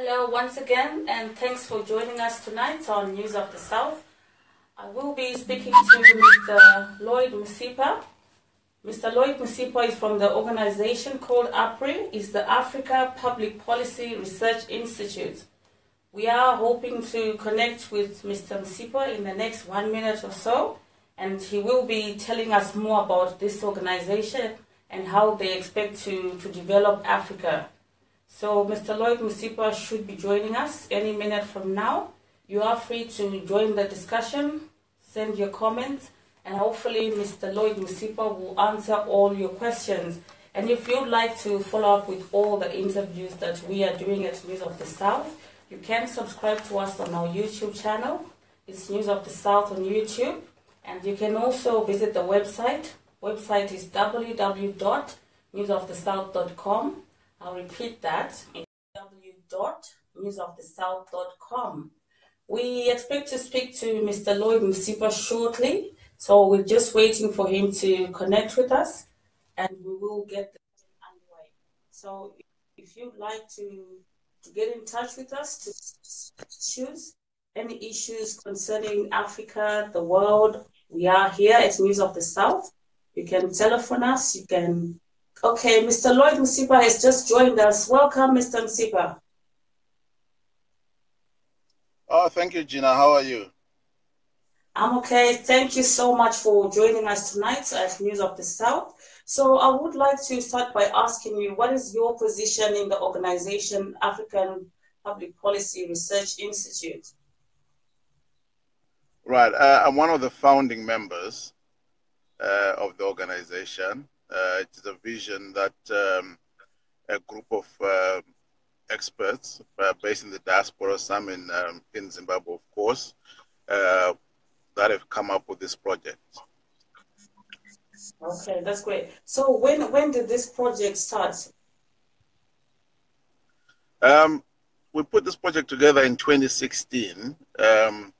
Hello once again, and thanks for joining us tonight on News of the South. I will be speaking to Mr. Lloyd Msipa. Mr. Lloyd Msipa is from the organization called APRI, is the Africa Public Policy Research Institute. We are hoping to connect with Mr. Msipa in the next one minute or so, and he will be telling us more about this organization and how they expect to, to develop Africa. So Mr. Lloyd Msipa should be joining us any minute from now. You are free to join the discussion, send your comments, and hopefully Mr. Lloyd Msipa will answer all your questions. And if you'd like to follow up with all the interviews that we are doing at News of the South, you can subscribe to us on our YouTube channel. It's News of the South on YouTube. And you can also visit the website. Website is www.newsofthesouth.com. I'll repeat that. Www.newsofthesouth.com. We expect to speak to Mr. Lloyd Msipa shortly, so we're just waiting for him to connect with us, and we will get the underway. So, if you'd like to to get in touch with us to choose any issues concerning Africa, the world, we are here at News of the South. You can telephone us. You can. Okay, Mr. Lloyd Msipa has just joined us. Welcome, Mr. Msipa. Oh, thank you, Gina. How are you? I'm okay. Thank you so much for joining us tonight at News of the South. So I would like to start by asking you, what is your position in the organization African Public Policy Research Institute? Right. Uh, I'm one of the founding members uh, of the organization. Uh, it is a vision that um, a group of uh, experts uh, based in the diaspora, some in, um, in Zimbabwe, of course, uh, that have come up with this project. Okay, that's great. So when when did this project start? Um, we put this project together in 2016. Um,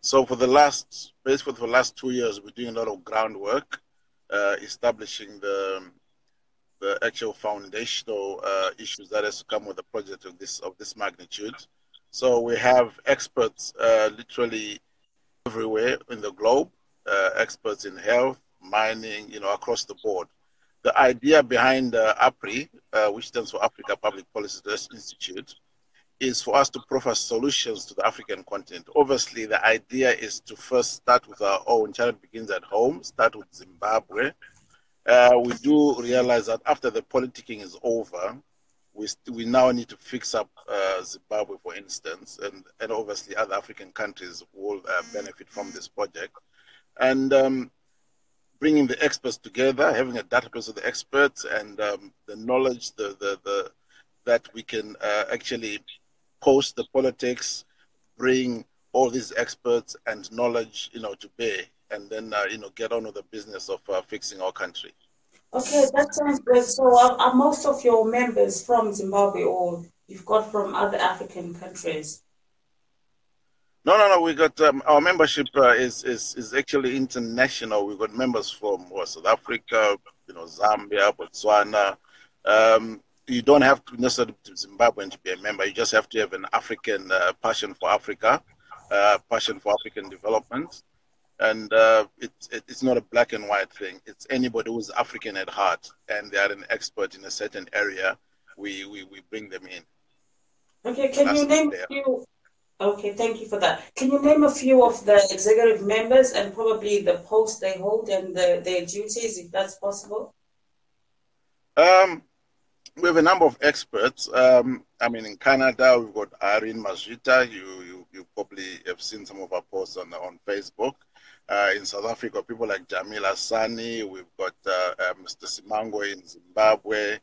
so for the last, basically for the last two years, we're doing a lot of groundwork, uh, establishing the the actual foundational uh, issues that has to come with a project of this of this magnitude. So we have experts uh, literally everywhere in the globe, uh, experts in health, mining, you know, across the board. The idea behind uh, APRI, uh, which stands for Africa Public Policy Institute, is for us to proffer solutions to the African continent. Obviously, the idea is to first start with our own. Child begins at home. Start with Zimbabwe. Uh, we do realize that after the politicking is over, we, we now need to fix up uh, Zimbabwe, for instance, and, and obviously other African countries will uh, benefit from this project. And um, bringing the experts together, having a database of the experts and um, the knowledge the, the, the, that we can uh, actually post the politics, bring all these experts and knowledge, you know, to bear, and then uh, you know get on with the business of uh, fixing our country. Okay, that sounds good. So are, are most of your members from Zimbabwe, or you've got from other African countries? No, no, no. We got um, our membership uh, is is is actually international. We've got members from well, South Africa, you know, Zambia, Botswana. Um, you don't have to necessarily be Zimbabwean to be a member. You just have to have an African uh, passion for Africa, uh, passion for African development, and uh, it's it's not a black and white thing. It's anybody who's African at heart and they are an expert in a certain area. We we, we bring them in. Okay, can That's you name a few? Okay, thank you for that. Can you name a few of the executive members and probably the posts they hold and the, their duties, if that's possible? Um, we have a number of experts. Um, I mean, in Canada, we've got Irene Mazvita. You, you, you probably have seen some of our posts on, on Facebook. Uh, in South Africa, people like Jamila Sani. We've got uh, uh, Mr. Simango in Zimbabwe.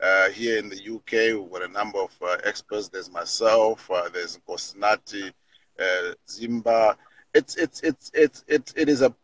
Uh, here in the UK, we've got a number of uh, experts. There's myself. Uh, there's Nkosinathi Zimba. It's it's it's it's it, it is a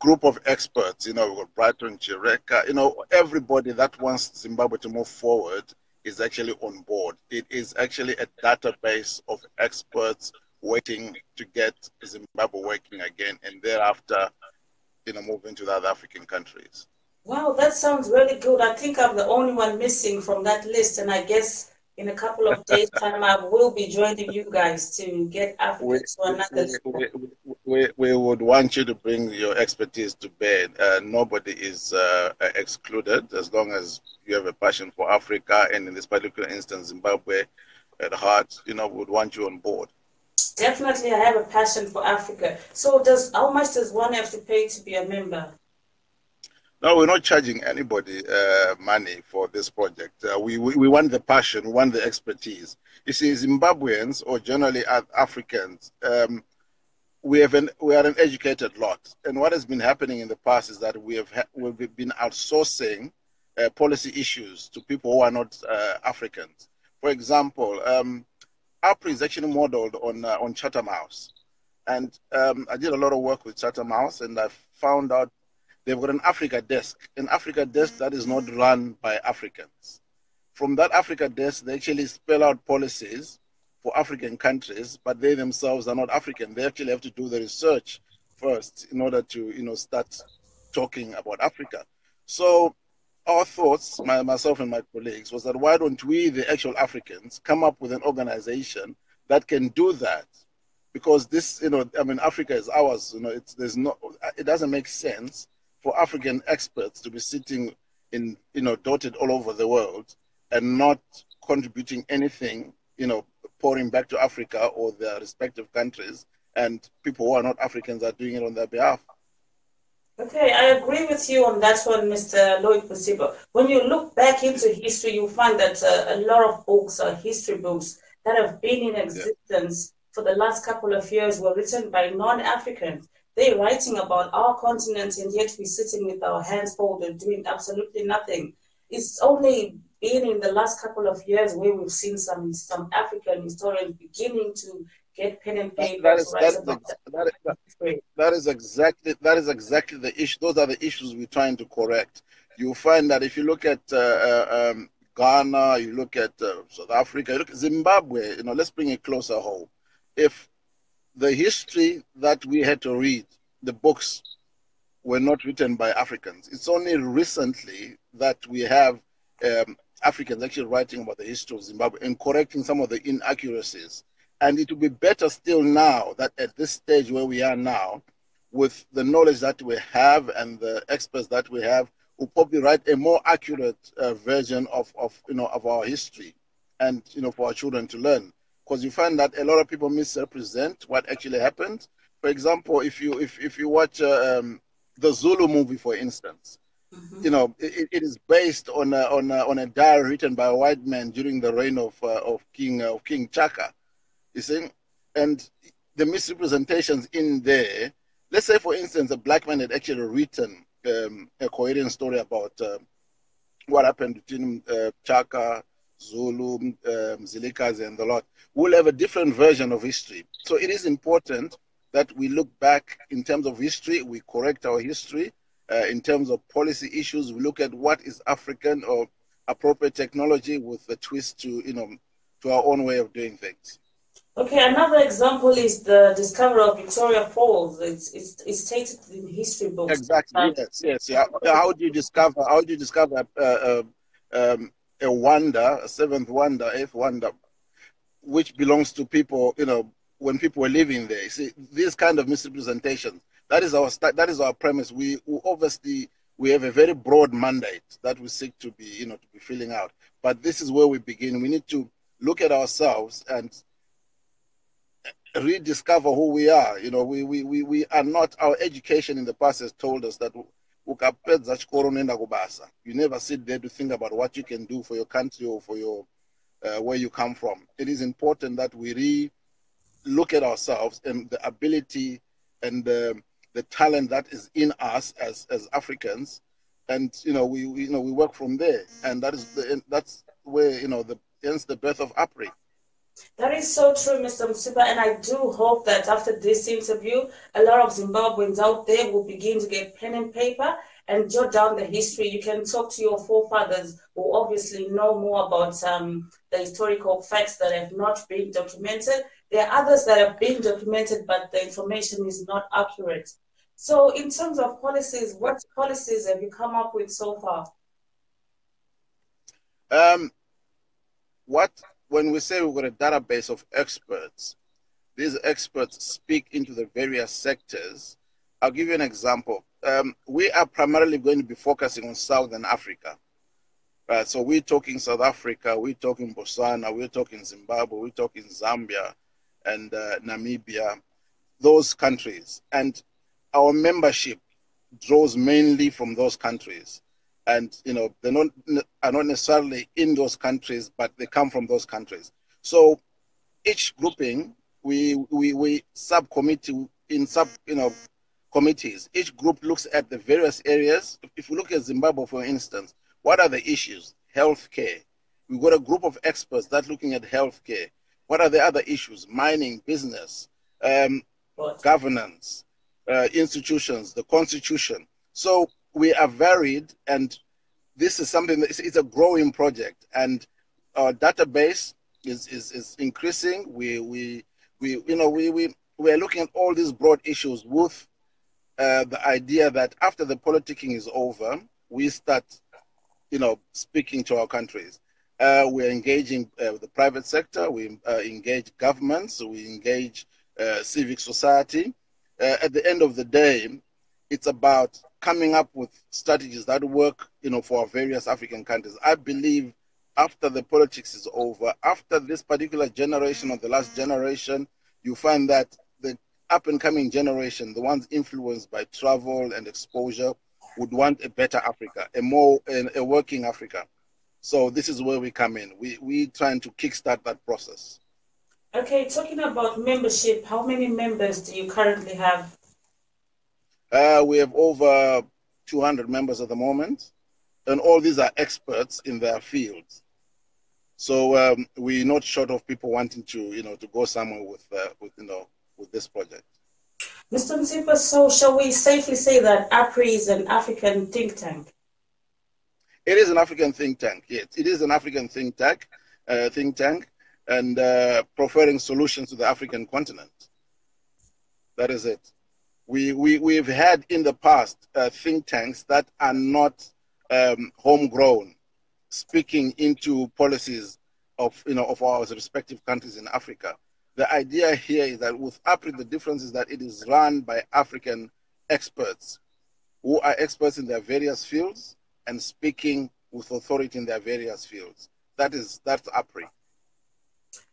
group of experts. You know, we've got Brighton Chireka. You know, everybody that wants Zimbabwe to move forward is actually on board. It is actually a database of experts waiting to get Zimbabwe working again, and thereafter, you know, moving to the other African countries. Wow, that sounds really good. I think I'm the only one missing from that list, and I guess in a couple of days' time, I will be joining you guys to get Africa we, to another. We, we, we, would want you to bring your expertise to bear. Uh, nobody is uh, excluded as long as you have a passion for Africa, and in this particular instance, Zimbabwe at heart. You know, would want you on board. Definitely, I have a passion for Africa. So, does how much does one have to pay to be a member? No, we're not charging anybody uh, money for this project. Uh, we, we, we want the passion, we want the expertise. You see, Zimbabweans or generally Africans, um, we have an, we are an educated lot, and what has been happening in the past is that we have ha- we've been outsourcing uh, policy issues to people who are not uh, Africans. For example, um, APRI is actually modeled on uh, on Chatham House, and um, I did a lot of work with Chatham House, and I found out they've got an Africa desk, an Africa desk that is not run by Africans. From that Africa desk, they actually spell out policies for African countries, but they themselves are not African. They actually have to do the research first in order to, you know, start talking about Africa. So our thoughts, my, myself and my colleagues, was that why don't we, the actual Africans, come up with an organization that can do that? Because this, you know, I mean, Africa is ours. You know, it's there's no, it doesn't make sense for African experts to be sitting in, you know, dotted all over the world and not contributing anything, you know, pouring back to Africa or their respective countries, and people who are not Africans are doing it on their behalf. Okay, I agree with you on that one, Mr. Lloyd Msipa. When you look back into history, you find that uh, a lot of books are history books that have been in existence yeah. for the last couple of years were written by non-Africans. They're writing about our continent, and yet we're sitting with our hands folded, doing absolutely nothing. It's only been in the last couple of years where we've seen some some African historians beginning to get pen and paper. That is, that is, that, is, that is exactly that is exactly the issue. Those are the issues we're trying to correct. You find that if you look at uh, uh, um, Ghana, you look at uh, South Africa, you look at Zimbabwe. You know, let's bring it closer home. If the history that we had to read, the books were not written by Africans. It's only recently that we have um, Africans actually writing about the history of Zimbabwe and correcting some of the inaccuracies. And it would be better still now that at this stage where we are now, with the knowledge that we have and the experts that we have, will probably write a more accurate uh, version of, of, you know, of our history and, you know, for our children to learn because you find that a lot of people misrepresent what actually happened. For example, if you if, if you watch uh, um, the Zulu movie, for instance, mm-hmm. you know it, it is based on a, on a, on a diary written by a white man during the reign of uh, of King uh, of King Chaka. You see, and the misrepresentations in there. Let's say, for instance, a black man had actually written um, a coherent story about uh, what happened between uh, Chaka Zulu, um, Zilikazi, and the lot, will have a different version of history. So it is important that we look back in terms of history, we correct our history. Uh, in terms of policy issues, we look at what is African or appropriate technology with a twist to, you know, to our own way of doing things. Okay, another example is the discovery of Victoria Falls. It's, it's, it's stated in history books. Exactly. Yes. Yes. Yeah. How do you discover? How do you discover uh, uh, um, a wonder, a seventh wonder, eighth wonder, which belongs to people, you know, when people were living there. You see, these kind of misrepresentations, that is our that is our premise. We, we obviously we have a very broad mandate that we seek to be, you know, to be filling out. But this is where we begin. We need to look at ourselves and rediscover who we are. You know, we, we, we, we are not, our education in the past has told us that ukapedza chikoro unoenda kubasa. You never sit there to think about what you can do for your country or for your uh, where you come from. It is important that we re look at ourselves and the ability and the, the talent that is in us as as africans. And you know we, we you know we work from there. And that is the that's where you know the ends the birth of APRI. That is so true, Mr. Msipa, and I do hope that after this interview, a lot of Zimbabweans out there will begin to get pen and paper and jot down the history. You can talk to your forefathers who obviously know more about um, the historical facts that have not been documented. There are others that have been documented, but the information is not accurate. So, in terms of policies, what policies have you come up with so far? Um, what when we say we've got a database of experts, these experts speak into the various sectors. I'll give you an example. Um, we are primarily going to be focusing on Southern Africa. Uh, so we're talking South Africa, we're talking Botswana, we're talking Zimbabwe, we're talking Zambia and uh, Namibia, those countries. And our membership draws mainly from those countries. And, you know, they're not, are not necessarily in those countries, but they come from those countries. So each grouping, we, we, we subcommittee in sub, you know, committees. Each group looks at the various areas. If we look at Zimbabwe, for instance, what are the issues? Healthcare. We've got a group of experts that looking at healthcare. What are the other issues? Mining, business, um, governance, uh, institutions, the constitution. So we are varied, and this is something that is it's a growing project, and our database is, is, is increasing. We, we, we, you know, we, we, we are looking at all these broad issues with uh, the idea that after the politicking is over, we start, you know, speaking to our countries. Uh, we're engaging uh, the private sector, we uh, engage governments, we engage uh, civic society. Uh, at the end of the day, it's about coming up with strategies that work, you know, for various African countries. I believe after the politics is over, after this particular generation or the last generation, you find that the up and coming generation, the ones influenced by travel and exposure, would want a better Africa, a more a working Africa. So this is where we come in. We we trying to kickstart that process. Okay, talking about membership, how many members do you currently have? Uh, we have over 200 members at the moment, and all these are experts in their fields. So um, we're not short of people wanting to, you know, to go somewhere with, uh, with you know, with this project. Mr. Msipa, so shall we safely say that APRI is an African think tank? It is an African think tank. Yes, it is an African think tank. Uh, think tank and uh, providing solutions to the African continent. That is it. We, we, we've had in the past uh, think tanks that are not um, homegrown, speaking into policies of, you know, of our respective countries in Africa. The idea here is that with APRI, the difference is that it is run by African experts who are experts in their various fields and speaking with authority in their various fields. That is, that's APRI.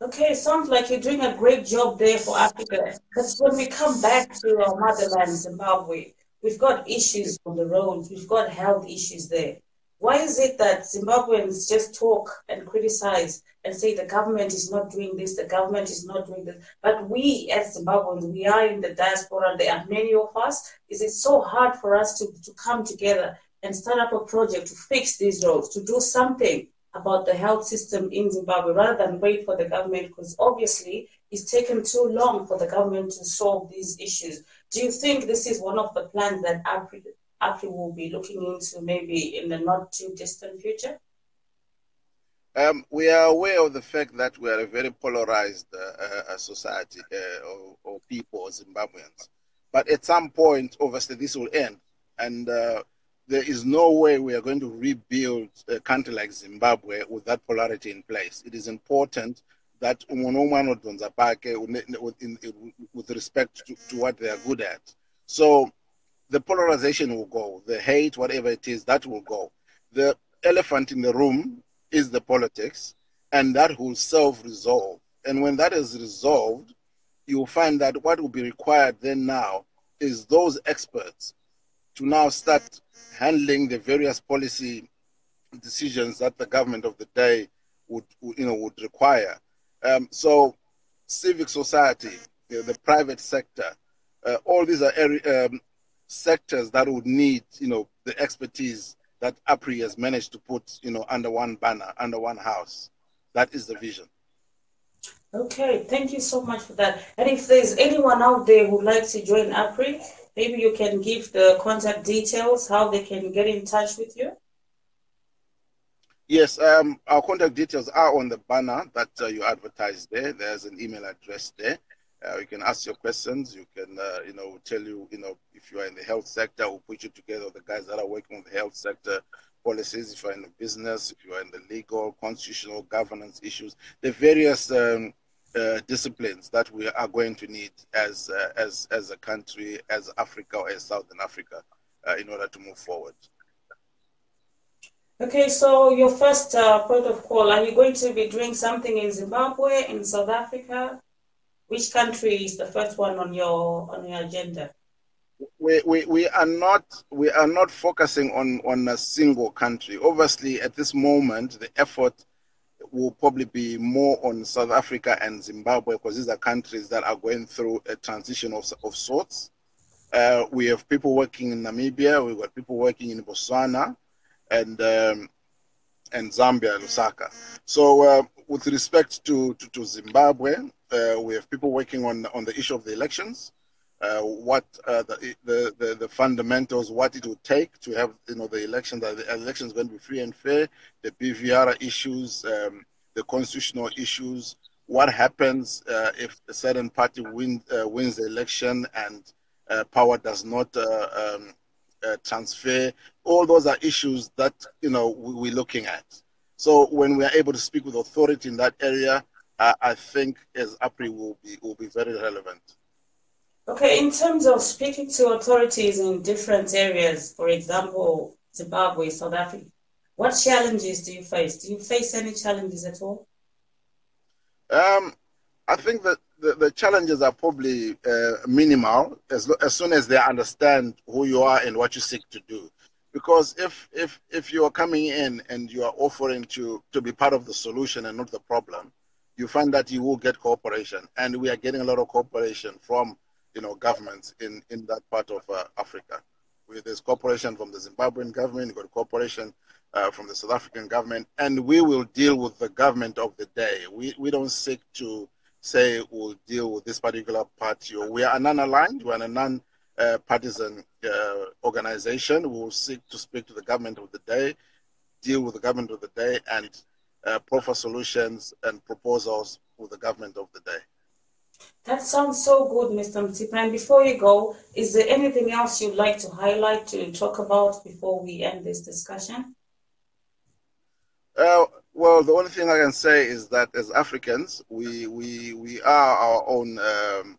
Okay, sounds like you're doing a great job there for Africa. Because when we come back to our motherland, Zimbabwe, we've got issues on the roads, we've got health issues there. Why is it that Zimbabweans just talk and criticize and say the government is not doing this, the government is not doing this? But we as Zimbabweans, we are in the diaspora, there are many of us. Is it so hard for us to, to come together and start up a project to fix these roads, to do something about the health system in Zimbabwe rather than wait for the government because obviously it's taken too long for the government to solve these issues. Do you think this is one of the plans that APRI, APRI will be looking into maybe in the not too distant future? Um, we are aware of the fact that we are a very polarized uh, uh, society uh, or, or, people, Zimbabweans. But at some point, obviously, this will end. And uh, there is no way we are going to rebuild a country like Zimbabwe with that polarity in place. It is important that with respect to, to what they are good at. So the polarization will go, the hate, whatever it is, that will go. The elephant in the room is the politics, and that will self resolve. And when that is resolved, you will find that what will be required then now is those experts to now start handling the various policy decisions that the government of the day would, you know, would require. Um, so, civic society, you know, the private sector, uh, all these are um, sectors that would need, you know, the expertise that APRI has managed to put, you know, under one banner, under one house. That is the vision. Okay, thank you so much for that. And if there's anyone out there who'd like to join APRI, Maybe you can give the contact details, how they can get in touch with you. Yes, um, our contact details are on the banner that uh, you advertise there. There's an email address there. Uh, you can ask your questions. You can, uh, you know, tell you, you know, if you are in the health sector, we'll put you together with the guys that are working on the health sector policies, if you're in the business, if you are in the legal, constitutional, governance issues, the various um, uh, disciplines that we are going to need as uh, as as a country, as Africa or as Southern Africa, uh, in order to move forward. Okay, so your first uh, point of call, are you going to be doing something in Zimbabwe, in South Africa? Which country is the first one on your on your agenda? We, we, we are not we are not focusing on, on a single country. Obviously, at this moment, the effort will probably be more on South Africa and Zimbabwe because these are countries that are going through a transition of, of sorts. Uh, we have people working in Namibia, we've got people working in Botswana, and um, and Zambia, Lusaka. So, uh, with respect to, to, to Zimbabwe, uh, we have people working on on the issue of the elections, uh, what uh, the, the, the the fundamentals, what it would take to have you know the election, that the elections going to be free and fair, the BVR issues, um, the constitutional issues, what happens uh, if a certain party win, uh, wins the election and power does not um, transfer all those are issues that you know we're looking at. So when we are able to speak with authority in that area, uh, I think as APRI will be will be very relevant. Okay, in terms of speaking to authorities in different areas, for example, Zimbabwe, South Africa, what challenges do you face? Do you face any challenges at all? Um, I think that the, the challenges are probably uh, minimal as, as soon as they understand who you are and what you seek to do because if if if you are coming in and you are offering to to be part of the solution and not the problem you find that you will get cooperation and we are getting a lot of cooperation from you know governments in in that part of uh, africa there's cooperation from the zimbabwean government got cooperation uh, from the south african government and we will deal with the government of the day we we don't seek to say we'll deal with this particular party we are non-aligned we're a non uh, partisan uh, organization. We will seek to speak to the government of the day, deal with the government of the day, and uh, proffer solutions and proposals with the government of the day. That sounds so good, Mr. Msipa. And before you go, is there anything else you'd like to highlight to talk about before we end this discussion? Uh, well, the only thing I can say is that as Africans, we we we are our own um,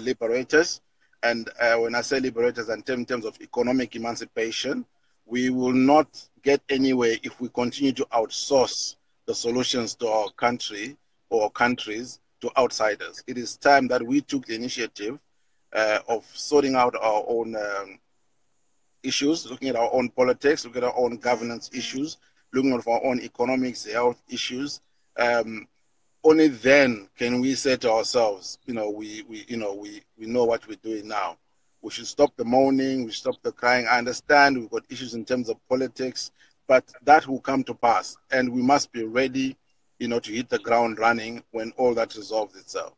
liberators. And uh, when I say liberators, in terms of economic emancipation, we will not get anywhere if we continue to outsource the solutions to our country or countries to outsiders. It is time that we took the initiative uh, of sorting out our own um, issues, looking at our own politics, looking at our own governance issues, looking at our own economics, health issues, um, only then can we say to ourselves, you know, we, we you know, we, we know what we're doing now. We should stop the moaning, we stop the crying. I understand we've got issues in terms of politics, but that will come to pass. And we must be ready, you know, to hit the ground running when all that resolves itself.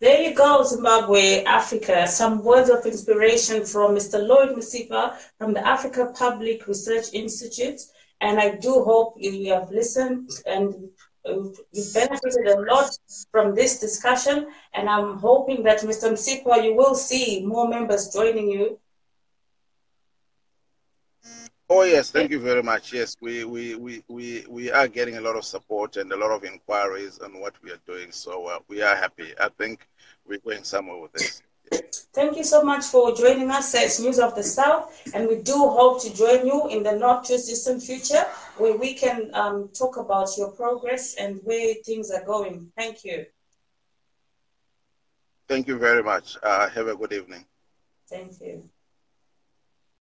There you go, Zimbabwe, Africa. Some words of inspiration from Mr. Lloyd Msipa from the Africa Public Research Institute. And I do hope you have listened and You've benefited a lot from this discussion, and I'm hoping that Mr. Msipa, you will see more members joining you. Oh yes, thank you very much. Yes, we, we, we, we, we are getting a lot of support and a lot of inquiries on what we are doing. So uh, we are happy. I think we're going somewhere with this. Thank you so much for joining us at News of the South, and we do hope to join you in the not too distant future where we can um, talk about your progress and where things are going. Thank you. Thank you very much. Uh, have a good evening. Thank you.